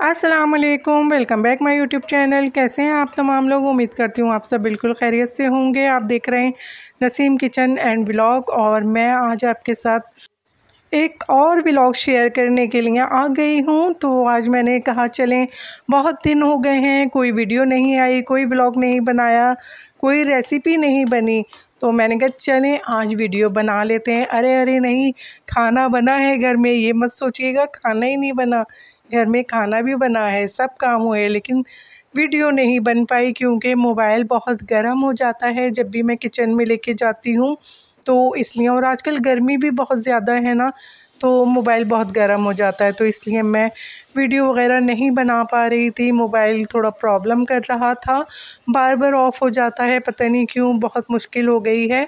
असलकुम welcome back my YouTube channel कैसे हैं आप तमाम लोग? उम्मीद करती हूँ आप सब बिल्कुल खैरियत से होंगे। आप देख रहे हैं नसीम किचन एंड ब्लॉग और मैं आज आपके साथ एक और व्लॉग शेयर करने के लिए आ गई हूँ। तो आज मैंने कहा, चलें, बहुत दिन हो गए हैं, कोई वीडियो नहीं आई, कोई व्लॉग नहीं बनाया, कोई रेसिपी नहीं बनी। तो मैंने कहा, चलें, आज वीडियो बना लेते हैं। अरे अरे, नहीं, खाना बना है घर में, ये मत सोचिएगा, खाना ही नहीं बना। घर में खाना भी बना है, सब काम हुए लेकिन वीडियो नहीं बन पाई क्योंकि मोबाइल बहुत गर्म हो जाता है। जब भी मैं किचन में लेके जाती हूँ तो इसलिए, और आजकल गर्मी भी बहुत ज़्यादा है ना तो मोबाइल बहुत गर्म हो जाता है तो इसलिए मैं वीडियो वगैरह नहीं बना पा रही थी, मोबाइल थोड़ा प्रॉब्लम कर रहा था बार बार ऑफ़ हो जाता है, पता नहीं क्यों, बहुत मुश्किल हो गई है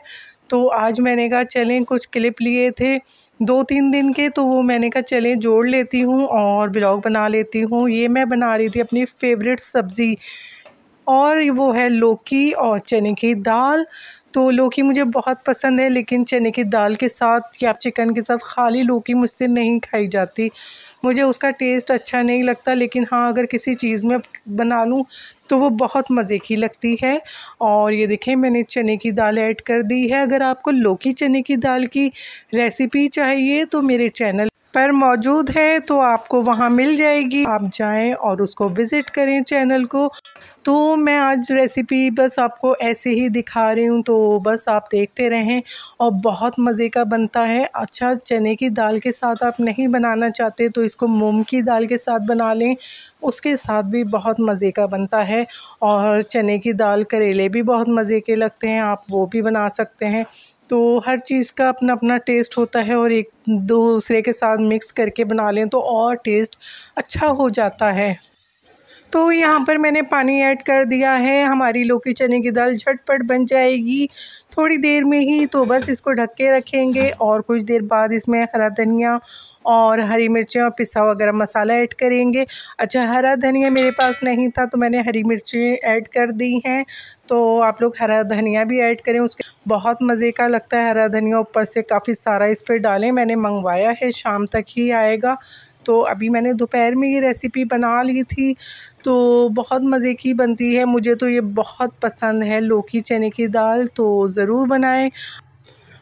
तो आज मैंने कहा चलें कुछ क्लिप लिए थे दो तीन दिन के तो वो मैंने कहा चलें जोड़ लेती हूँ और ब्लॉग बना लेती हूँ, ये मैं बना रही थी अपनी फेवरेट सब्ज़ी और वो है लौकी और चने की दाल। तो लौकी मुझे बहुत पसंद है, लेकिन चने की दाल के साथ, या चिकन के साथ खाली लौकी मुझसे नहीं खाई जाती। मुझे उसका टेस्ट अच्छा नहीं लगता, लेकिन हाँ अगर किसी चीज़ में बना लूँ तो वो बहुत मज़े की लगती है। और ये देखें मैंने चने की दाल ऐड कर दी है। अगर आपको लौकी चने की दाल की रेसिपी चाहिए तो मेरे चैनल पर मौजूद है तो आपको वहाँ मिल जाएगी। आप जाएँ और उसको विज़िट करें चैनल को। तो मैं आज रेसिपी बस आपको ऐसे ही दिखा रही हूँ तो बस आप देखते रहें और बहुत मज़े का बनता है। अच्छा चने की दाल के साथ आप नहीं बनाना चाहते तो इसको मूंग की दाल के साथ बना लें। उसके साथ भी बहुत मज़े का बनता है और चने की दाल करेले भी बहुत मज़े के लगते हैं, आप वो भी बना सकते हैं। तो हर चीज़ का अपना अपना टेस्ट होता है और एक दूसरे के साथ मिक्स करके बना लें तो और टेस्ट अच्छा हो जाता है। तो यहाँ पर मैंने पानी ऐड कर दिया है, हमारी लौकी चने की दाल झटपट बन जाएगी। थोड़ी देर में ही तो बस इसको ढक के रखेंगे और कुछ देर बाद इसमें हरा धनिया और हरी मिर्चें और पिसा हुआ गरम मसाला ऐड करेंगे। अच्छा हरा धनिया मेरे पास नहीं था तो मैंने हरी मिर्चें ऐड कर दी हैं। तो आप लोग हरा धनिया भी ऐड करें, उसके बहुत मज़े का लगता है हरा धनिया ऊपर से काफ़ी सारा इस पर डालें। मैंने मंगवाया है, शाम तक ही आएगा। तो अभी मैंने दोपहर में ये रेसिपी बना ली थी तो बहुत मज़े की बनती है। मुझे तो ये बहुत पसंद है, लौकी चने की दाल तो ज़रूर बनाएँ।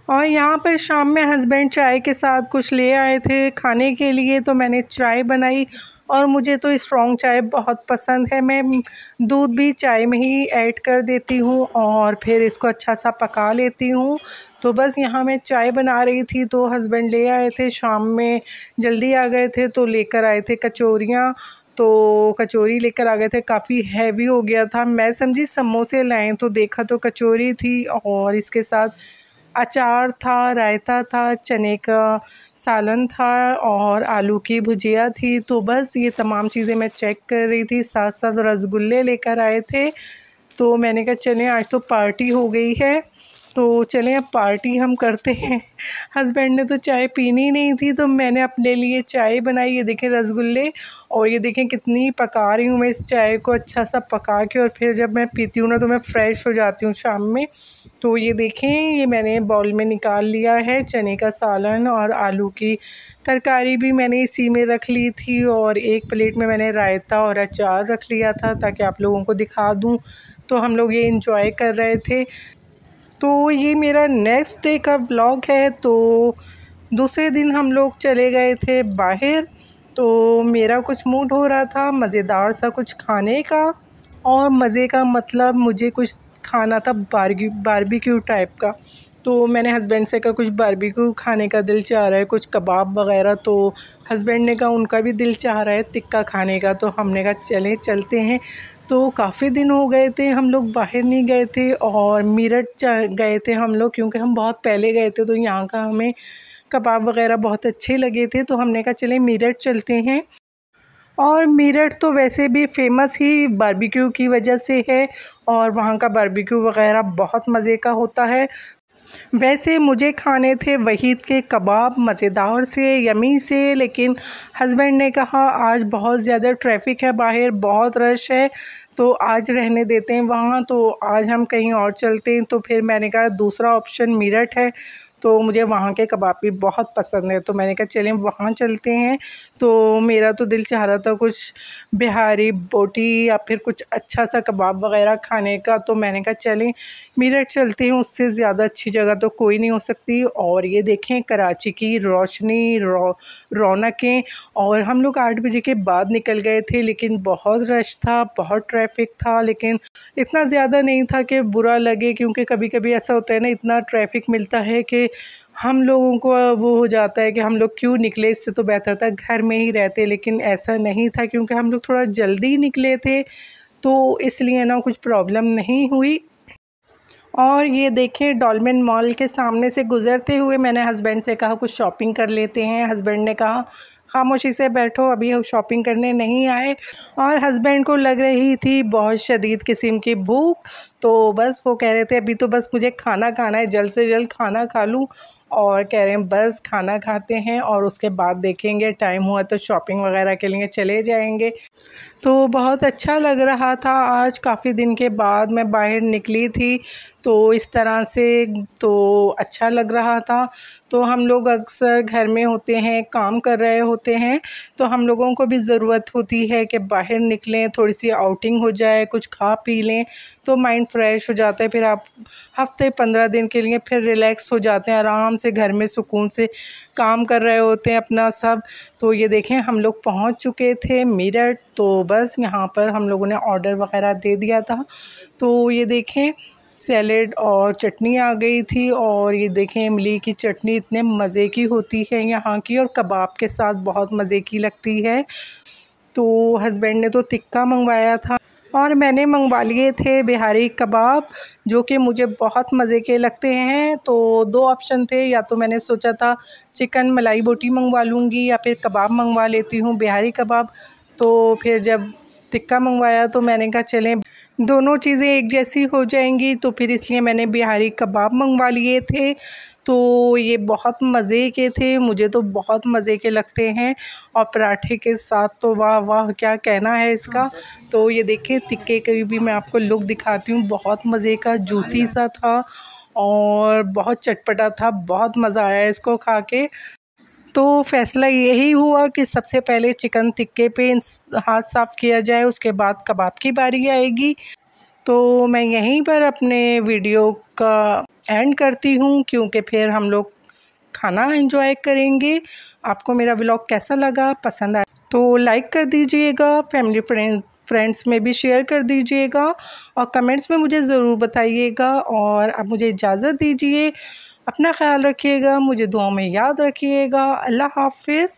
और यहाँ पर शाम में हस्बैंड चाय के साथ कुछ ले आए थे खाने के लिए तो मैंने चाय बनाई और मुझे तो स्ट्रॉन्ग चाय बहुत पसंद है। मैं दूध भी चाय में ही ऐड कर देती हूँ और फिर इसको अच्छा सा पका लेती हूँ। तो बस यहाँ मैं चाय बना रही थी तो हस्बैंड ले आए थे। शाम में जल्दी आ गए थे तो लेकर आए थे कचौरियाँ। तो कचौरी लेकर आ गए थे, काफ़ी हैवी हो गया था। मैं समझी समोसे लाएँ तो देखा तो कचौरी थी और इसके साथ अचार था, रायता था, चने का सालन था और आलू की भुजिया थी। तो बस ये तमाम चीज़ें मैं चेक कर रही थी। साथ साथ रसगुल्ले लेकर आए थे। तो मैंने कहा चले आज तो पार्टी हो गई है। तो चलें, अब पार्टी हम करते हैं। हस्बैंड ने तो चाय पीनी नहीं थी तो मैंने अपने लिए चाय बनाई। ये देखें रसगुल्ले, और ये देखें कितनी पका रही हूँ मैं इस चाय को अच्छा सा पका के, और फिर जब मैं पीती हूँ ना तो मैं फ़्रेश हो जाती हूँ शाम में। तो ये देखें, ये मैंने बाउल में निकाल लिया है, चने का सालन और आलू की तरकारी भी मैंने इसी में रख ली थी, और एक प्लेट में मैंने रायता और अचार रख लिया था, ताकि आप लोगों को दिखा दूँ। तो हम लोग ये इंजॉय कर रहे थे। तो ये मेरा नेक्स्ट डे का ब्लॉग है तो दूसरे दिन हम लोग चले गए थे बाहर। तो मेरा कुछ मूड हो रहा था, मज़ेदार सा कुछ खाने का। और मज़े का मतलब मुझे कुछ खाना था बारबी बारबेक्यू टाइप का। तो मैंने हस्बैंड से कहा, कुछ बारबेक्यू खाने का दिल चाह रहा है, कुछ कबाब वगैरह। तो हस्बैंड ने कहा, उनका भी दिल चाह रहा है टिक्का खाने का। तो हमने कहा, चले, चलते हैं। तो काफ़ी दिन हो गए थे, हम लोग बाहर नहीं गए थे और मीरठ गए थे हम लोग क्योंकि हम बहुत पहले गए थे तो यहाँ का हमें कबाब वगैरह बहुत अच्छे लगे थे। तो हमने कहा, चले मीरठ चलते हैं। और मेरठ तो वैसे भी फ़ेमस ही बारबेक्यू की वजह से है और वहाँ का बारबेक्यू वगैरह बहुत मज़े का होता है। वैसे मुझे खाने थे वहीद के कबाब, मज़ेदार से, यमी से, लेकिन हस्बैंड ने कहा, आज बहुत ज़्यादा ट्रैफ़िक है बाहर, बहुत रश है तो आज रहने देते हैं वहाँ तो आज हम कहीं और चलते हैं। तो फिर मैंने कहा, दूसरा ऑप्शन, मीरठ है। तो मुझे वहाँ के कबाब भी बहुत पसंद है। तो मैंने कहा, चलें, वहाँ चलते हैं। तो मेरा तो दिल चाह रहा था कुछ बिहारी बोटी या फिर कुछ अच्छा सा कबाब वगैरह खाने का। तो मैंने कहा, चलें मीरठ चलते हैं उससे ज़्यादा अच्छी जगह तो कोई नहीं हो सकती। और ये देखें, कराची की रोशनी, रौ, रौनकें। और हम लोग आठ बजे के बाद निकल गए थे, लेकिन बहुत रश था, बहुत ट्रैफ़िक था, लेकिन इतना ज़्यादा नहीं था कि बुरा लगे, क्योंकि कभी कभी ऐसा होता है ना, इतना ट्रैफ़िक मिलता है कि हम लोगों को वो हो जाता है कि हम लोग क्यों निकले, इससे तो बेहतर था घर में ही रहते, लेकिन ऐसा नहीं था क्योंकि हम लोग थोड़ा जल्दी निकले थे तो इसलिए ना कुछ प्रॉब्लम नहीं हुई। और ये देखें, डॉलमेन मॉल के सामने से गुज़रते हुए मैंने हस्बैंड से कहा, कुछ शॉपिंग कर लेते हैं। हस्बैंड ने कहा खामोशी से बैठो, अभी हम शॉपिंग करने नहीं आए। और हस्बैंड को लग रही थी बहुत शदीद किस्म की भूख तो बस वो कह रहे थे, अभी तो बस मुझे खाना खाना है, जल्द से जल्द खाना खा लूँ। और कह रहे हैं, बस, खाना खाते हैं और उसके बाद देखेंगे टाइम हुआ तो शॉपिंग वगैरह के लिए चले जाएँगे। तो बहुत अच्छा लग रहा था। आज काफ़ी दिन के बाद मैं बाहर निकली थी तो इस तरह से तो अच्छा लग रहा था। तो हम लोग अक्सर घर में होते हैं, काम कर रहे होते हैं तो हम लोगों को भी ज़रूरत होती है कि बाहर निकलें थोड़ी सी आउटिंग हो जाए, कुछ खा पी लें तो माइंड फ्रेश हो जाता है। फिर आप हफ़्ते पंद्रह दिन के लिए फिर रिलैक्स हो जाते हैं, आराम से, घर में सुकून से काम कर रहे होते हैं अपना सब। तो ये देखें, हम लोग पहुँच चुके थे मेरठ तो बस यहाँ पर हम लोगों ने ऑर्डर वगैरह दे दिया था। तो ये देखें, सैलेड और चटनी आ गई थी और ये देखें, इमली की चटनी इतने मज़े की होती है यहाँ की और कबाब के साथ बहुत मज़े की लगती है। तो हस्बैंड ने तो तिक्का मंगवाया था। और मैंने मंगवा लिए थे बिहारी कबाब, जो कि मुझे बहुत मज़े के लगते हैं। तो दो ऑप्शन थे, या तो मैंने सोचा था चिकन मलाई बोटी मंगवा लूँगी, या फिर कबाब मंगवा लेती हूँ बिहारी कबाब। तो फिर जब टिक्का मंगवाया तो मैंने कहा, चलें दोनों चीज़ें एक जैसी हो जाएँगी तो फिर इसलिए मैंने बिहारी कबाब मंगवा लिए थे। तो ये बहुत मज़े के थे मुझे तो बहुत मज़े के लगते हैं। और पराठे के साथ तो वाह वाह क्या कहना है इसका। तो ये देखिए तिक्के की भी मैं आपको लुक दिखाती हूँ। बहुत मज़े का जूसी सा था और बहुत चटपटा था बहुत मज़ा आया इसको खा के तो फ़ैसला यही हुआ कि सबसे पहले चिकन टिक्के पे हाथ साफ़ किया जाए, उसके बाद कबाब की बारी आएगी। तो मैं यहीं पर अपने वीडियो का एंड करती हूँ, क्योंकि फिर हम लोग खाना एंजॉय करेंगे। आपको मेरा ब्लॉग कैसा लगा, पसंद आया तो लाइक कर दीजिएगा, फैमिली फ्रेंड फ्रेंड्स में भी शेयर कर दीजिएगा, और कमेंट्स में मुझे ज़रूर बताइएगा, और आप मुझे इजाज़त दीजिए। अपना ख्याल रखिएगा मुझे दुआ में याद रखिएगा। अल्लाह हाफिज़।